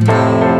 Música